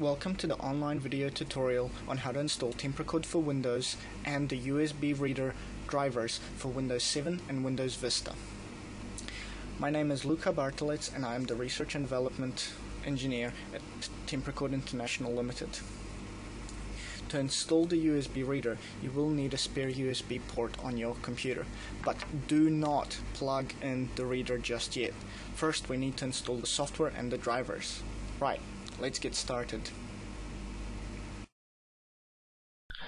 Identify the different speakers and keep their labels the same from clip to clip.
Speaker 1: Welcome to the online video tutorial on how to install Temprecord for Windows and the USB reader drivers for Windows 7 and Windows Vista. My name is Luca Bartolets and I am the Research and Development Engineer at Temprecord International Limited. To install the USB reader, you will need a spare USB port on your computer, but do not plug in the reader just yet. First, we need to install the software and the drivers. Right, let's get started.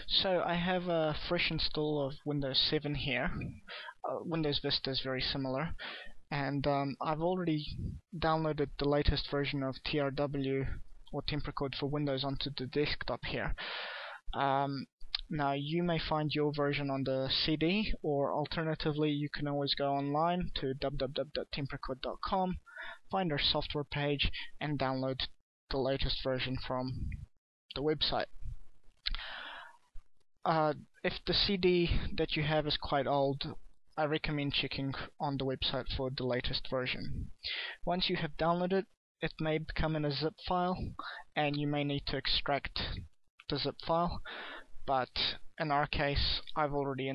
Speaker 1: So I have a fresh install of Windows 7 here. Uh, Windows Vista is very similar and um, I've already downloaded the latest version of TRW or Temprecord for Windows onto the desktop here. Um, now you may find your version on the CD or alternatively you can always go online to www.temprecord.com find our software page and download the latest version from the website. Uh, if the CD that you have is quite old, I recommend checking on the website for the latest version. Once you have downloaded, it it may become in a zip file and you may need to extract the zip file, but in our case, I've already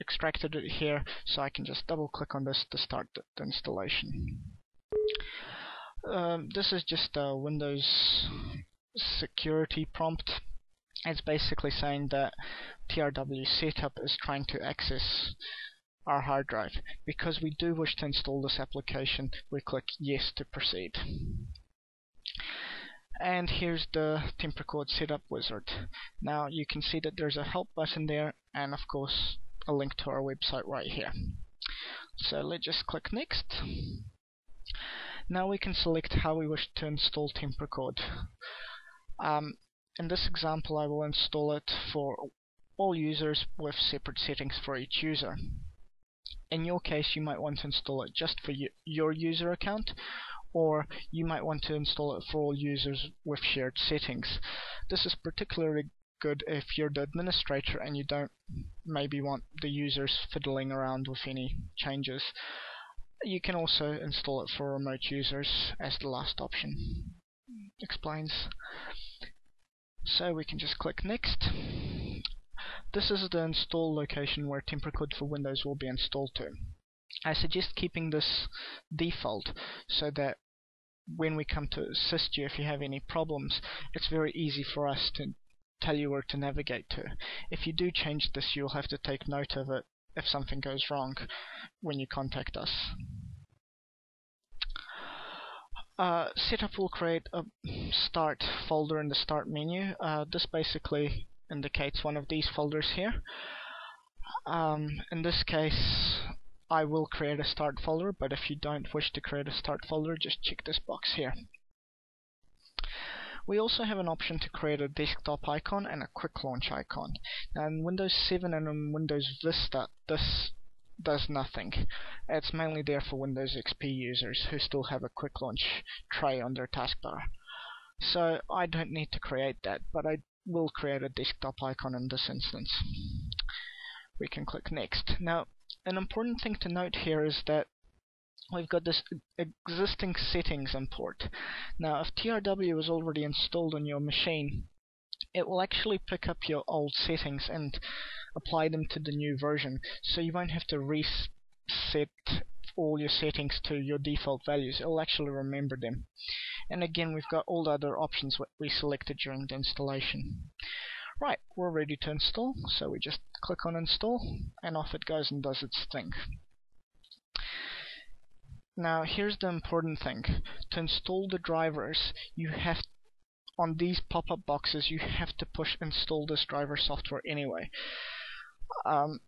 Speaker 1: extracted it here, so I can just double click on this to start the installation. Um, this is just a Windows security prompt. It's basically saying that TRW setup is trying to access our hard drive. Because we do wish to install this application, we click yes to proceed. And here's the Temprecord setup wizard. Now you can see that there's a help button there and of course a link to our website right here. So let's just click next. Now we can select how we wish to install Temprecord. Um, in this example I will install it for all users with separate settings for each user. In your case you might want to install it just for your user account or you might want to install it for all users with shared settings. This is particularly good if you're the administrator and you don't maybe want the users fiddling around with any changes. You can also install it for remote users as the last option explains. So we can just click next. This is the install location where Temprecord for Windows will be installed to. I suggest keeping this default so that when we come to assist you if you have any problems, it's very easy for us to tell you where to navigate to. If you do change this, you'll have to take note of it if something goes wrong when you contact us. Uh, setup will create a start folder in the start menu. Uh, this basically indicates one of these folders here. Um, in this case, I will create a start folder, but if you don't wish to create a start folder, just check this box here. We also have an option to create a desktop icon and a quick launch icon. Now in Windows 7 and in Windows Vista, this does nothing. It's mainly there for Windows XP users who still have a quick launch tray on their taskbar. So I don't need to create that, but I will create a desktop icon in this instance. We can click next. Now, an important thing to note here is that we've got this existing settings import. Now if TRW is already installed on your machine, it will actually pick up your old settings and apply them to the new version, so you won't have to reset all your settings to your default values. It will actually remember them. And again, we've got all the other options we selected during the installation. Right, we're ready to install, so we just click on install, and off it goes and does its thing. Now here's the important thing. To install the drivers, you have on these pop-up boxes you have to push install this driver software anyway. Um,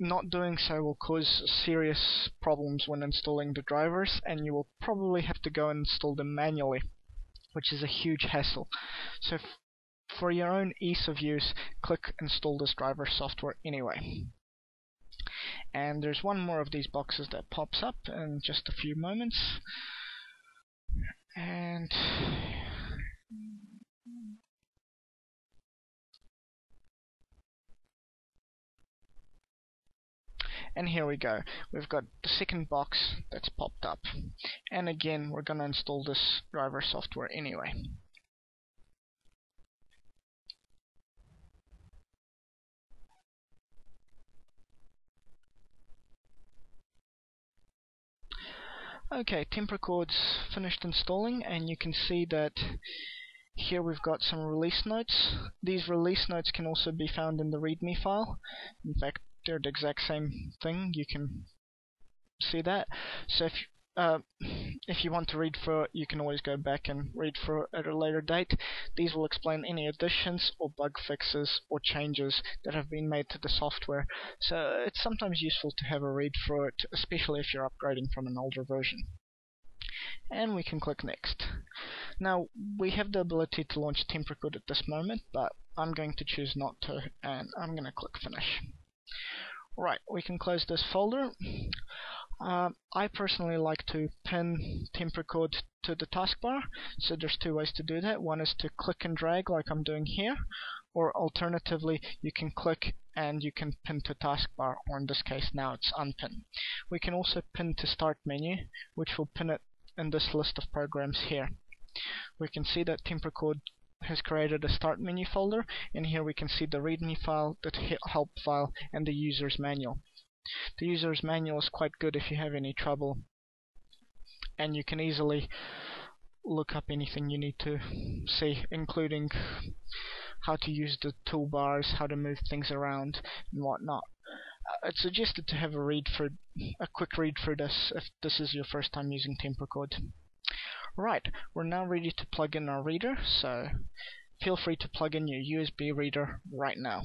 Speaker 1: not doing so will cause serious problems when installing the drivers and you will probably have to go and install them manually which is a huge hassle. So for your own ease of use, click install this driver software anyway and there's one more of these boxes that pops up in just a few moments. And and here we go. We've got the second box that's popped up. And again we're gonna install this driver software anyway Okay, Temprecord's finished installing and you can see that here we've got some release notes. These release notes can also be found in the README file. In fact, they're the exact same thing. You can see that. So if uh, if you want to read through it, you can always go back and read through at a later date. These will explain any additions or bug fixes or changes that have been made to the software. So it's sometimes useful to have a read through it, especially if you're upgrading from an older version. And we can click next. Now we have the ability to launch Temprecord at this moment, but I'm going to choose not to, and I'm going to click finish. Right, we can close this folder. Uh, I personally like to pin Temprecord to the taskbar, so there's two ways to do that. One is to click and drag like I'm doing here, or alternatively you can click and you can pin to taskbar, or in this case now it's unpin. We can also pin to start menu, which will pin it in this list of programs here. We can see that Temprecord has created a start menu folder and here we can see the readme file, the help file and the user's manual. The user's manual is quite good if you have any trouble and you can easily look up anything you need to see including how to use the toolbars, how to move things around and whatnot. Uh, it's suggested to have a read for a quick read for this if this is your first time using Temprecord. Right, we're now ready to plug in our reader, so feel free to plug in your USB reader right now.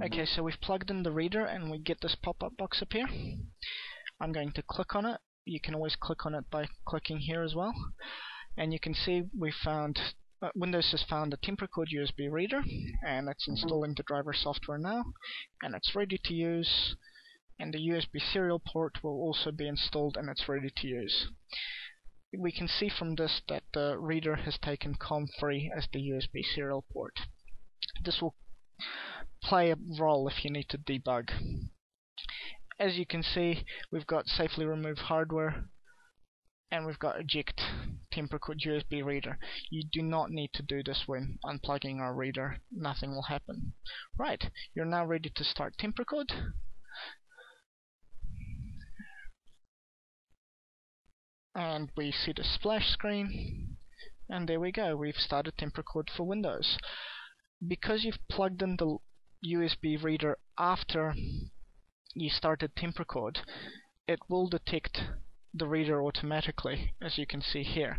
Speaker 1: Okay, so we've plugged in the reader and we get this pop-up box up here. I'm going to click on it. You can always click on it by clicking here as well. And you can see we found uh, Windows has found a Temprecord USB reader and it's installing the driver software now and it's ready to use and the USB serial port will also be installed and it's ready to use. We can see from this that the reader has taken COM3 as the USB serial port. This will play a role if you need to debug. As you can see, we've got safely remove hardware and we've got eject Temprecord USB reader. You do not need to do this when unplugging our reader. Nothing will happen. Right, you're now ready to start Temprecord. And we see the splash screen. And there we go, we've started Temprecord for Windows. Because you've plugged in the USB reader after you started Temprecord, it will detect the reader automatically, as you can see here.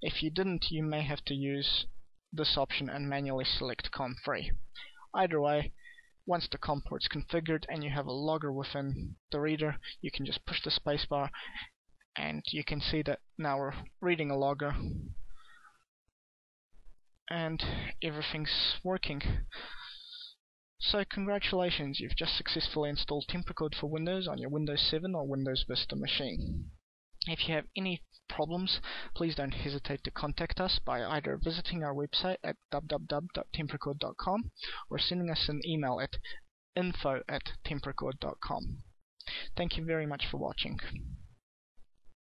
Speaker 1: If you didn't, you may have to use this option and manually select COM3. Either way, once the COM port's configured and you have a logger within the reader, you can just push the spacebar and you can see that now we're reading a logger and everything's working. So congratulations, you've just successfully installed Temprecord for Windows on your Windows 7 or Windows Vista machine. If you have any problems, please don't hesitate to contact us by either visiting our website at www.temprecord.com or sending us an email at info at. Thank you very much for watching.